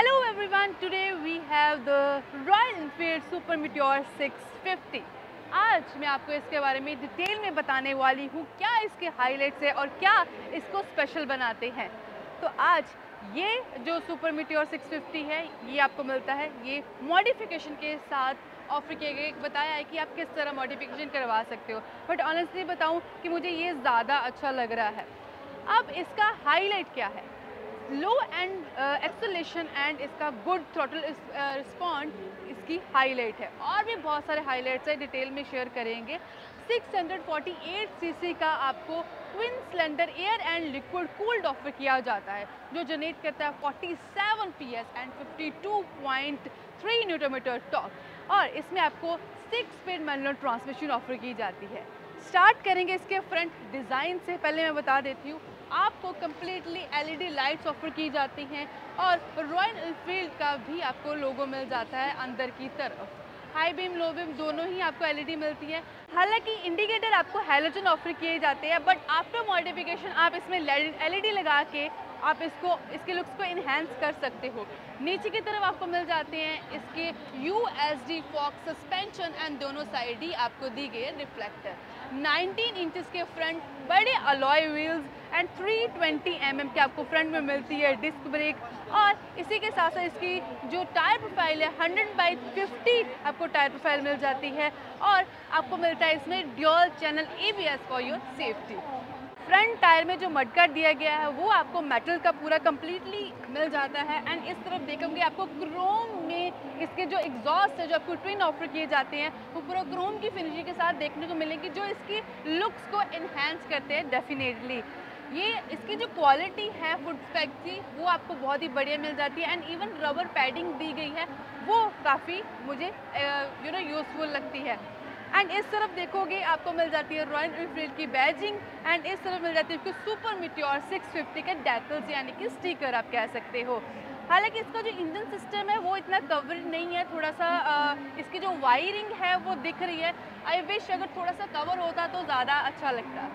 Hello everyone, today we have the Royal Enfield Super Meteor 650. आज मैं आपको इसके बारे में डिटेल में बताने वाली हूँ क्या इसके हाइलाइट्स है और क्या इसको स्पेशल बनाते हैं। तो आज ये जो सुपर मीटियोर 650 है ये आपको मिलता है। ये मॉडिफिकेशन के साथ ऑफ़र किया गया बताया है कि आप किस तरह मॉडिफिकेशन करवा सकते हो। बट ऑनेस्टली बताऊँ कि मुझे ये ज़्यादा अच्छा लग रहा है। अब इसका हाईलाइट क्या है? लो एंड एक्सलेशन एंड इसका गुड थ्रोटल रिस्पॉन्ड इसकी हाईलाइट है। और भी बहुत सारे हाईलाइट्स है डिटेल में शेयर करेंगे। 648 सीसी का आपको twin cylinder air and liquid cooled offer किया जाता है, जो जनरेट करता है 47 पीएस एंड 52.3 न्यूटोमीटर टॉक और इसमें आपको six speed manual transmission offer की जाती है। स्टार्ट करेंगे इसके फ्रंट डिज़ाइन से। पहले मैं बता देती हूँ आपको कम्प्लीटली एलईडी लाइट्स ऑफ़र की जाती हैं और रॉयल इनफील्ड का भी आपको लोगो मिल जाता है अंदर की तरफ़। हाई बीम लो बीम दोनों ही आपको एलईडी मिलती है। हालाँकि इंडिकेटर आपको हेलोजन ऑफ़र किए जाते हैं बट आफ्टर मॉडिफिकेशन आप इसमें एलईडी लगा के आप इसको, इसके लुक्स को इन्हेंस कर सकते हो। नीचे की तरफ़ आपको मिल जाते हैं इसके U S D fox suspension and दोनों साइड ही आपको दी गई है रिफ्लेक्टर 19 इंचेस के फ्रंट बड़े alloy wheels and 320 twenty mm के आपको फ्रंट में मिलती है डिस्क ब्रेक और इसी के साथ साथ इसकी जो टायर प्रोफ़ाइल है 100 बाई 50 आपको टायर प्रोफ़ाइल मिल जाती है। और आपको मिलता है इसमें dual channel A B S for your safety front tyre में जो मडगार्ड दिया गया है, वो आपको मेटल का पूरा कम्प्लीटली मिल जाता है। एंड इस तरफ़ देखोगे आपको क्रोम में इसके जो एग्जॉस्ट है, जो आपको ट्विन ऑफ़र किए जाते हैं, वो पूरा क्रोम की फिनिशिंग के साथ देखने को मिलेंगे, जो इसकी लुक्स को इन्हेंस करते हैं डेफिनेटली ये इसकी जो क्वालिटी है फुट पैक की, वो आपको बहुत ही बढ़िया मिल जाती है। एंड इवन रबर पैडिंग दी गई है, वो काफ़ी मुझे यू नो यूज़फुल लगती है। एंड इस तरफ़ देखोगे आपको मिल जाती है रॉयल इनफील्ड की बैजिंग एंड इस तरफ़ मिल जाती है सुपर मिट्योर 650 के डैकल्स यानी कि स्टिकर आप कह सकते हो। हालाँकि इसका जो इंजन सिस्टम है वो इतना कवर नहीं है थोड़ा सा आ, इसकी जो वायरिंग है वो दिख रही है। आई विश अगर थोड़ा सा कवर होता तो ज़्यादा अच्छा लगता।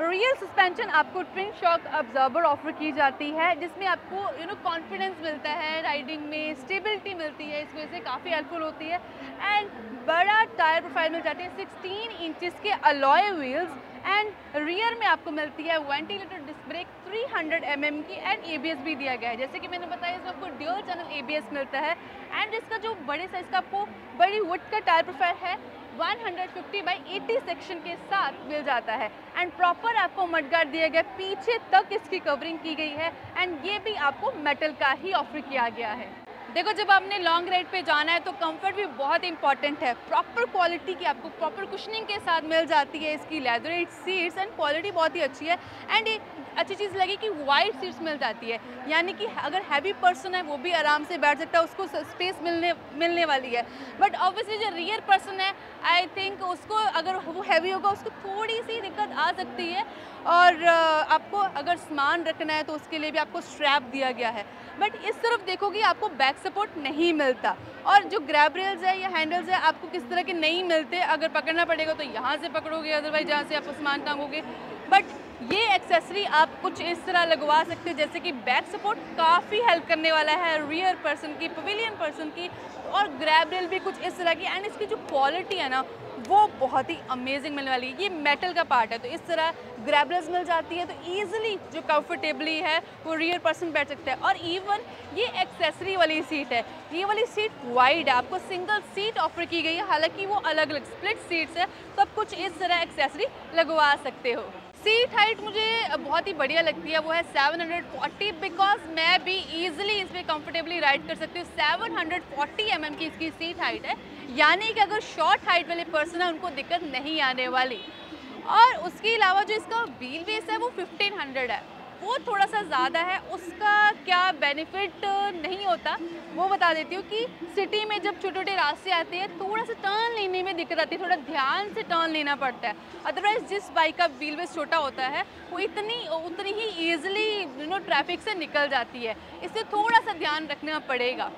रियल सस्पेंशन आपको ट्विन शॉक ऑब्जर्वर ऑफ़र की जाती है जिसमें आपको यू नो कॉन्फिडेंस मिलता है राइडिंग में स्टेबिलिटी मिलती है इस वजह से काफ़ी हेल्पफुल होती है। एंड बड़ा टायर प्रोफ़ाइल मिल जाती है 16 इंचेस के अलॉय व्हील्स एंड रियर में आपको मिलती है ventilator disc brake 300 hundred mm की एंड एबीएस भी दिया गया है। जैसे कि मैंने बताया, इसमें आपको ड्यूल चैनल एबीएस मिलता है एंड इसका जो बड़े साइज़ का आपको बड़ी वुड का टायर प्रोफ़ाइल है 150 बाई 80 सेक्शन के साथ मिल जाता है। एंड प्रॉपर आपको मडगार्ड दिया गया, पीछे तक इसकी कवरिंग की गई है एंड ये भी आपको मेटल का ही ऑफ़र किया गया है। देखो, जब आपने लॉन्ग राइड पे जाना है तो कंफर्ट भी बहुत इंपॉर्टेंट है। प्रॉपर क्वालिटी की आपको प्रॉपर कुशनिंग के साथ मिल जाती है, इसकी लेदर सीट्स एंड क्वालिटी बहुत ही अच्छी है। एंड एक अच्छी चीज़ लगी कि वाइट सीट्स मिल जाती है। यानी कि अगर हैवी पर्सन है, वो भी आराम से बैठ सकता है, उसको स्पेस मिलने मिलने वाली है। बट ऑब्वियसली जो रियर पर्सन है आई थिंक उसको अगर वो हैवी होगा, उसको थोड़ी सी दिक्कत आ सकती है। और आपको अगर सामान रखना है तो उसके लिए भी आपको स्ट्रैप दिया गया है। बट इस तरफ़ देखोगे आपको बैक सपोर्ट नहीं मिलता। और जो ग्रैब रेल्स है या हैंडल्स है, आपको किस तरह के नहीं मिलते? अगर पकड़ना पड़ेगा तो यहाँ से पकड़ोगे अदरवाइज़ यहाँ से आप सामान टांगोगे। बट ये एक्सेसरी आप कुछ इस तरह लगवा सकते हैं, जैसे कि बैक सपोर्ट काफ़ी हेल्प करने वाला है रियर पर्सन की पवेलियन पर्सन की। और ग्रैब रेल भी कुछ इस तरह की एंड इसकी जो क्वालिटी है ना, वो बहुत ही अमेजिंग मिलने वाली है। ये मेटल का पार्ट है तो इस तरह ग्रैबलेस मिल जाती है तो ईजिली जो कंफर्टेबली है, वो रियर पर्सन बैठ सकता है। और इवन ये एक्सेसरी वाली सीट है, ये वाली सीट वाइड है, आपको सिंगल सीट ऑफ़र की गई है, हालाँकि वो अलग अलग स्प्लिट सीट्स है तो आप कुछ इस तरह एक्सेसरी लगवा सकते हो। सीट हाइट मुझे बहुत ही बढ़िया लगती है, वो है 740 बिकॉज़ मैं भी इजीली इस पर कंफर्टेबली राइड कर सकती हूँ। 740 mm की इसकी सीट हाइट है। यानी कि अगर शॉर्ट हाइट वाले पर्सन है, उनको दिक्कत नहीं आने वाली। और उसके अलावा जो इसका व्हील बेस है, वो 1500 है। वो थोड़ा सा ज़्यादा है, उसका क्या बेनिफिट नहीं होता। वो बता देती हूँ कि सिटी में जब छोटे छोटे रास्ते आते हैं, थोड़ा सा टर्न लेने में दिक्कत आती है। थोड़ा ध्यान से टर्न लेना पड़ता है। अदरवाइज़ जिस बाइक का व्हील बेस छोटा होता है, वो इतनी उतनी ही ईजिली यू नो ट्रैफ़िक से निकल जाती है। इससे थोड़ा सा ध्यान रखना पड़ेगा।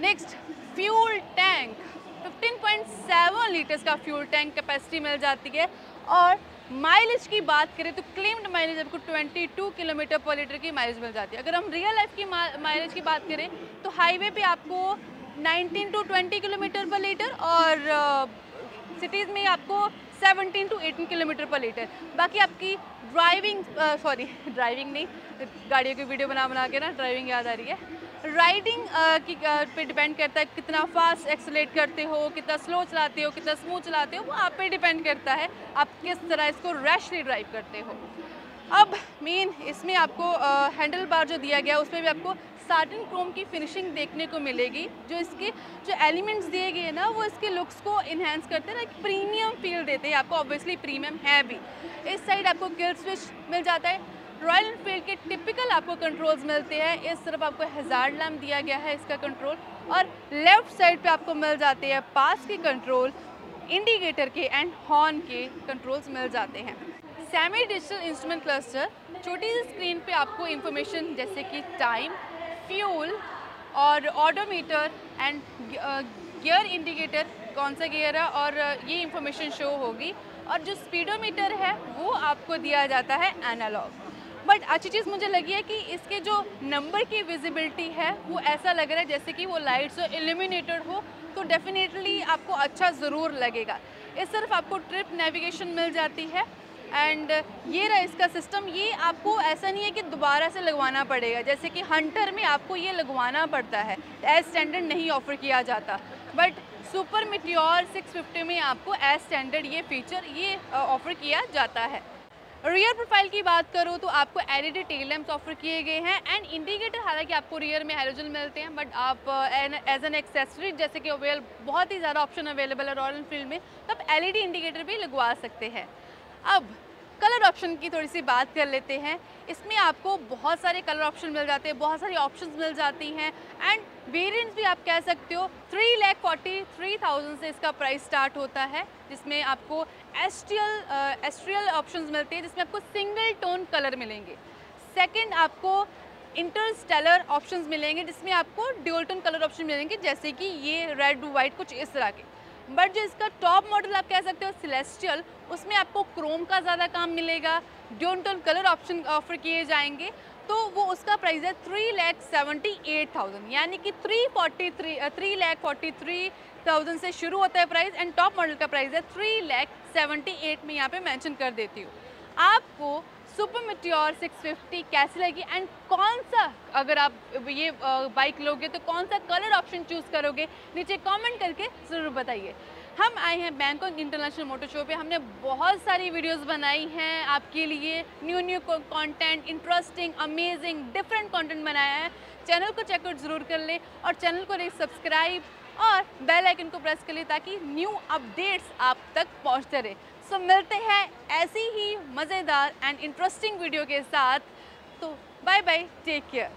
नेक्स्ट फ्यूल टैंक 15.7 लीटर्स का फ्यूल टैंक कैपेसिटी मिल जाती है। और माइलेज की बात करें तो क्लेम्ड माइलेज आपको 22 किलोमीटर पर लीटर की माइलेज मिल जाती है। अगर हम रियल लाइफ की माइलेज की बात करें तो हाईवे पे आपको 19 टू 20 किलोमीटर पर लीटर और सिटीज़ में आपको 17 टू 18 किलोमीटर पर लीटर बाकी आपकी ड्राइविंग सॉरी ड्राइविंग नहीं, गाड़ियों की वीडियो बना बना के ना ड्राइविंग याद आ रही है। राइडिंग की पे डिपेंड करता है कितना फास्ट एक्सलेट करते हो, कितना स्लो चलाते हो, कितना स्मूथ चलाते हो, वो आप पे डिपेंड करता है आप किस तरह इसको रैशली ड्राइव करते हो। अब मेन इसमें आपको हैंडल बार जो दिया गया उसमें भी आपको साटन क्रोम की फिनिशिंग देखने को मिलेगी, जो इसके, जो एलिमेंट्स दिए गए ना, वो इसके लुक्स को इन्हेंस करते हैं ना एक प्रीमियम फील देते हैं, आपको ऑब्वियसली प्रीमियम है भी। इस साइड आपको गियर स्विच मिल जाता है। रॉयल एनफील्ड के टिपिकल आपको कंट्रोल्स मिलते हैं। इस तरफ़ आपको हज़ार लैम्प दिया गया है इसका कंट्रोल और लेफ़्ट साइड पे आपको मिल जाते हैं पास के कंट्रोल इंडिकेटर के एंड हॉर्न के कंट्रोल्स मिल जाते हैं। सेमी डिजिटल इंस्ट्रूमेंट क्लस्टर छोटी सी स्क्रीन पे आपको इंफॉर्मेशन जैसे कि टाइम फ्यूल और ऑडोमीटर एंड गियर इंडिकेटर कौन सा गियर है और ये इंफॉर्मेशन शो होगी। और जो स्पीडोमीटर है, वो आपको दिया जाता है एनालॉग बट अच्छी चीज़ मुझे लगी है कि इसके जो नंबर की विजिबिलिटी है, वो ऐसा लग रहा है जैसे कि वो लाइट्स हो एलिमिनेटेड हो तो डेफिनेटली आपको अच्छा ज़रूर लगेगा। इस तरफ़ आपको ट्रिप नेविगेशन मिल जाती है एंड ये रहा इसका सिस्टम ये आपको ऐसा नहीं है कि दोबारा से लगवाना पड़ेगा, जैसे कि हंटर में आपको ये लगवाना पड़ता है एज स्टैंडर्ड नहीं ऑफ़र किया जाता। बट सुपर मिट्योर 650 में आपको एज स्टैंडर्ड ये फीचर ये ऑफ़र किया जाता है। रियर प्रोफ़ाइल की बात करूँ तो आपको एलईडी टेल लैंप्स ऑफ़र किए गए हैं एंड इंडिकेटर हालाँकि आपको रियर में हेलोजन मिलते हैं बट आप एज एन एक्सेसरी जैसे कि अवेल बहुत ही ज़्यादा ऑप्शन अवेलेबल है रॉयल एनफील्ड में तो आप एलईडी इंडिकेटर भी लगवा सकते हैं। अब कलर ऑप्शन की थोड़ी सी बात कर लेते हैं। इसमें आपको बहुत सारे कलर ऑप्शन मिल जाते हैं, बहुत सारी ऑप्शन मिल जाती हैं एंड वेरिएंट्स भी आप कह सकते हो। Three lakh forty three thousand से इसका प्राइस स्टार्ट होता है, जिसमें आपको एस्ट्रियल एस्ट्रियल ऑप्शन मिलते हैं, जिसमें आपको सिंगल टोन कलर मिलेंगे। सेकेंड आपको इंटरस्टेलर ऑप्शंस मिलेंगे, जिसमें आपको ड्यूल टोन कलर ऑप्शन मिलेंगे, जैसे कि ये रेड वाइट कुछ इस तरह के। बट जो इसका टॉप मॉडल आप कह सकते हो सिलेस्टियल उसमें आपको क्रोम का ज़्यादा काम मिलेगा। ड्योनटोन कलर ऑप्शन ऑफ़र किए जाएँगे। तो वो उसका प्राइस है three lakh seventy eight thousand यानी कि three forty three three lakh forty three thousand से शुरू होता है प्राइस एंड टॉप मॉडल का प्राइस है थ्री लैख सेवेंटी एट में यहाँ पे मेंशन कर देती हूँ। आपको सुपर मिट्योर 650 कैसी लगी? एंड कौन सा, अगर आप ये बाइक लोगे तो कौन सा कलर ऑप्शन चूज़ करोगे? नीचे कमेंट करके ज़रूर बताइए। हम आए हैं बैंकॉक इंटरनेशनल मोटर शो पे। हमने बहुत सारी वीडियोस बनाई हैं आपके लिए। New new content interesting amazing different content बनाया है। चैनल को चेकआउट ज़रूर कर लें और चैनल को सब्सक्राइब और बेल आइकन को प्रेस कर लें ताकि न्यू अपडेट्स आप तक पहुँचते रहे। सो मिलते हैं ऐसी ही मज़ेदार एंड इंटरेस्टिंग वीडियो के साथ। तो बाय बाय टेक केयर